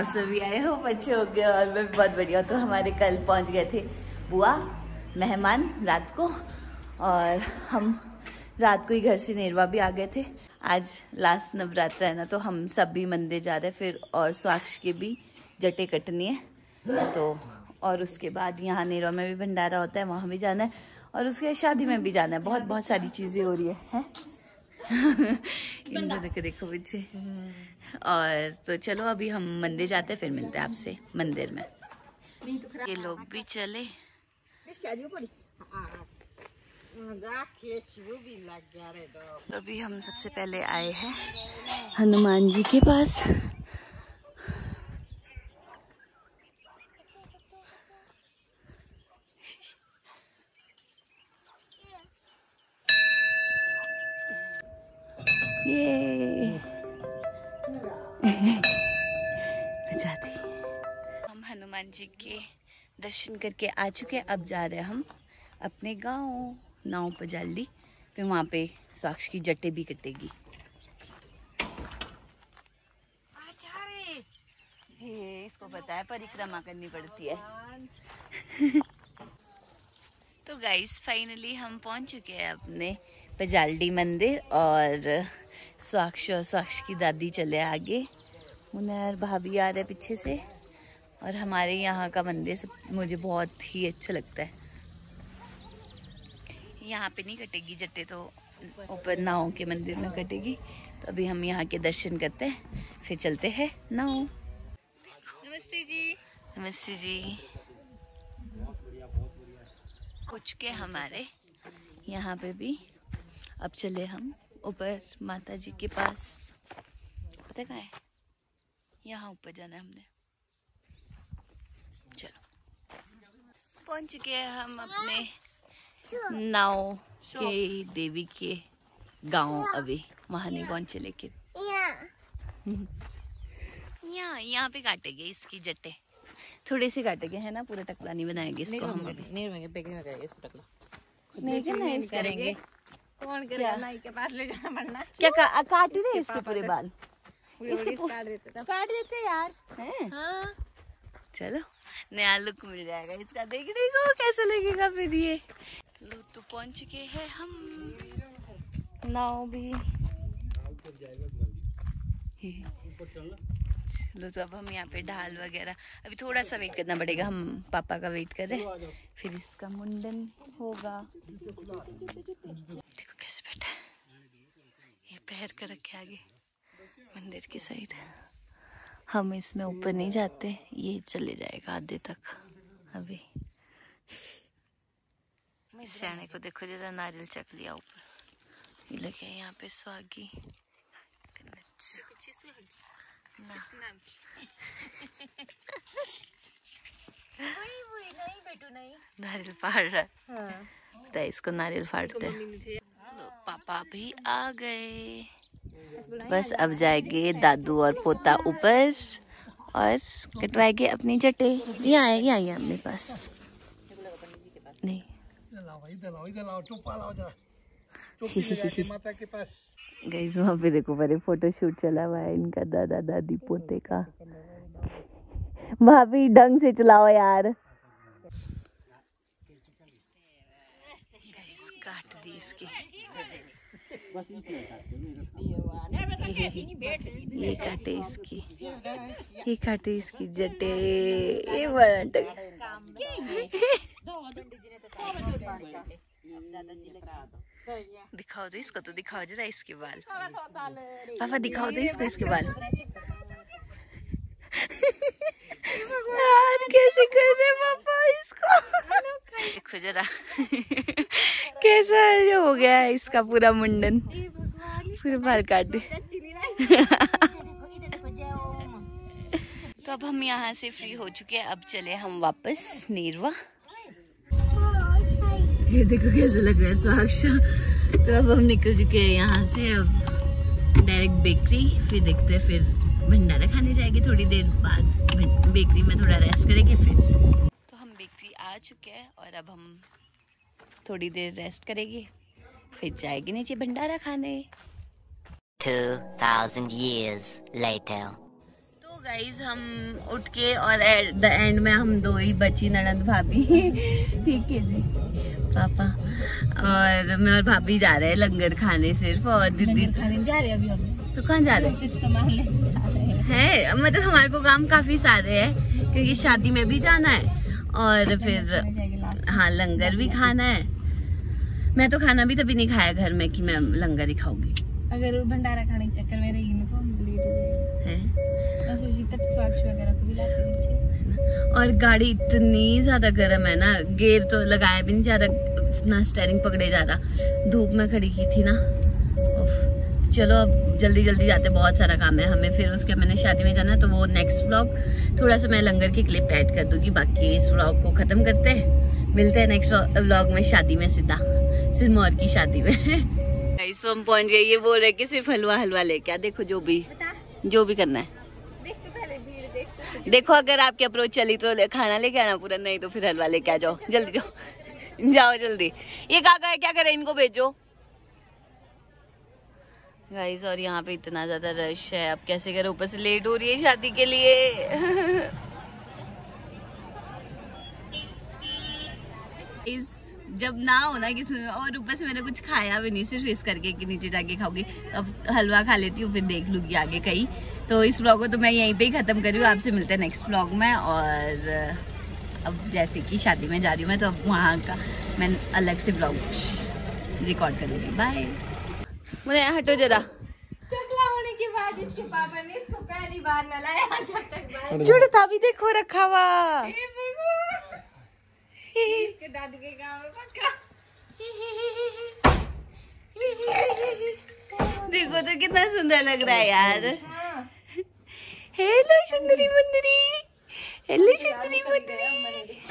आप सभी आए हो बच्चे हो गए और मैं बहुत बढ़िया तो हमारे कल पहुँच गए थे बुआ मेहमान रात को। और हम रात को ही घर से नेरवा भी आ गए थे। आज लास्ट नवरात्र है ना तो हम सब भी मंदिर जा रहे हैं फिर और स्वाक्ष के भी जटे कटनी है। तो और उसके बाद यहाँ नेरवा में भी भंडारा होता है वहाँ भी जाना है। और उसके शादी में भी जाना है बहुत बहुत सारी चीज़ें हो रही है, है? इनको देखो देखो पीछे। और तो चलो अभी हम मंदिर जाते हैं फिर मिलते हैं आपसे मंदिर में। ये लोग भी चले। तो अभी हम सबसे पहले आए हैं हनुमान जी के पास। ये हम हनुमान जी के दर्शन करके आ चुके हैं। अब जा रहे हैं हम अपने गाँव नाव पर जल्दी फिर वहाँ पे स्वाक्ष की जट्टे भी कटेगी। इसको पता है परिक्रमा करनी पड़ती है। तो गाइस फाइनली हम पहुँच चुके हैं अपने पजालडी मंदिर और स्वाक्ष और स्वाक्ष की दादी चले आगे। मुनैर भाभी आ रहे पीछे से और हमारे यहाँ का मंदिर सब मुझे बहुत ही अच्छा लगता है। यहाँ पे नहीं कटेगी जट्टे तो ऊपर नाव के मंदिर में कटेगी। तो अभी हम यहाँ के दर्शन करते हैं फिर चलते हैं नाव। नमस्ते जी। नमस्ते जी। कुछ के हमारे यहाँ पे भी अब चले हम। ऊपर माता जी के पास। पता कहाँ है? यहाँ ऊपर जाना है हमने। चलो। पहुँच चुके हैं हम अपने नाव के देवी के गाँव अभी वहाँ नहीं पहुँचे लेकिन यहाँ यहाँ पे काटेंगे इसकी जट्टे थोड़े से काटेंगे है ना? पूरा टकला नहीं बनाएँगे इसको हम अभी। नहीं करना है, इस करेंगे कौन करेगा? नाई के पास ले जाना पड़ना। क्या का, काट दे इसके पूरे बाल। इसके काट देते काट देते यार। हाँ? चलो नया लुक मिल जाएगा। इसका देखने को कैसा लगेगा फिर ये? लो तो पहुँच चुके हैं हम। नाव भी। चलो तो अब हम यहाँ पे ढाल वगैरह अभी थोड़ा सा वेट करना पड़ेगा। हम पापा का वेट कर रहे हैं। फिर इसका मुंडन होगा। बैठा है। ये पैर कर रखे आगे मंदिर की साइड। हम इसमें ऊपर नहीं जाते ये चले जाएगा आधे तक अभी। सियाने को देखो जरा नारियल चक लिया ऊपर। ये लगे यहाँ पे स्वागी ना। नारियल फाड़ रहा है। है। इसको नारियल फाड़ते हैं। लो, पापा भी आ गए। बस अब जाएँगे दादू और पोता ऊपर और कटवाएँगे अपनी जटे। यहाँ है यहाँ यहाँ मेरे पास। नहीं। गई वहाँ पे देखो पहले फ़ोटो शूट चला हुआ है इनका दादा दादी पोते का। भाभी ढंग से चलाओ यार। काट दी इसकी। ये काटे इसकी ये काटे इसकी जटे। ये टक- दिखाओ तो इसको तो दिखाओ जरा इसके बाल। पापा दिखाओ तो इसको इसके बाल। कैसे रहे पापा इसको? देखो जरा। कैसा जो हो गया है इसका पूरा मुंडन। पूरे बाल काट दे। तो अब हम यहाँ से फ्री हो चुके हैं। अब चले हम वापस नीरवा। ये देखो कैसा लग रहा है साक्षा तो अब हम निकल चुके हैं यहाँ से। अब डायरेक्ट बेकरी फिर देखते हैं फिर भंडारा खाने जाएँगे थोड़ी देर बाद। बेकरी में थोड़ा रेस्ट करेंगे फिर चुके हैं और अब हम थोड़ी देर रेस्ट करेंगे फिर जाएँगे नीचे भंडारा खाने। 2,000 years later. तो गाइज़ हम उठ के और एट द एंड में हम दो ही बची ननद भाभी। ठीक है जी। पापा। और मैं और भाभी जा रहे हैं लंगर खाने सिर्फ़ और दीदी खाने जा रहे हैं अभी हम। तो कहाँ जा रहे हैं? सिर्फ़ सामान ले जा रहे हैं। है मतलब हमारे को काम काफ़ी सारे हैं क्योंकि शादी में भी जाना है। और फिर हाँ लंगर भी खाना है। मैं तो खाना भी तभी नहीं खाया घर में कि मैं लंगर ही खाऊँगी। अगर भंडारा खाने के चक्कर में रहेगी ना तो हम लेट हो जाएँगे। है? हैं और गाड़ी इतनी ज़्यादा गर्म है ना गेयर तो लगाया भी नहीं जा रहा ना स्टेयरिंग पकड़े जा रहा। धूप में खड़ी की थी ना। चलो अब जल्दी जल्दी जाते बहुत सारा काम है हमें। फिर उसके मैंने शादी में जाना तो वो नेक्स्ट व्लॉग थोड़ा सा मैं लंगर की क्लिप ऐड कर दूँगी बाकी इस व्लॉग को खत्म करते हैं। मिलते हैं नेक्स्ट व्लॉग में शादी में सीधा। सिरमौर की शादी में। तो हम पहुँच गए ये बोल रहे कि सिर्फ़ हलवा हलवा लेके आ। देखो जो भी जो भी करना है। देख अगर आपकी अप्रोच चली तो ले- खाना लेके आना पूरा नहीं तो फिर हलवा लेके आ जाओ। जल्दी जाओ। जाओ जल्दी। ये काका है क्या करे? इनको भेजो। गाइस और यहाँ पे इतना ज़्यादा रश है। अब कैसे करें? ऊपर से लेट हो रही है शादी के लिए। इस जब ना हो ना किसी में, और ऊपर से मैंने कुछ खाया भी नहीं, सिर्फ़ इस करके कि नीचे जाके खाऊँगी। अब हलवा खा लेती हूँ, फिर देख लूँगी आगे कहीं। तो इस ब्लॉग को तो मैं यहीं पे ही खत्म करी हूँ। आपसे मिलते हैं नेक्स्ट ब्लॉग में। और अब जैसे कि शादी में जा रही हूँ मैं तो अब वहाँ का मैं अलग से ब्लॉग रिकॉर्ड करूँगी। बाय मुझे हटो जरा। चकला होने के बाद इसके पापा ने इसको पहली बार जुड़ता भी देखो रखा हुआ। इसके दादी के गाँव में पक्का। देखो तो कितना सुंदर लग रहा है यार। हाँ। हेलो सुंदरी मुंदरी। हेलो सुंदरी मुंदरी।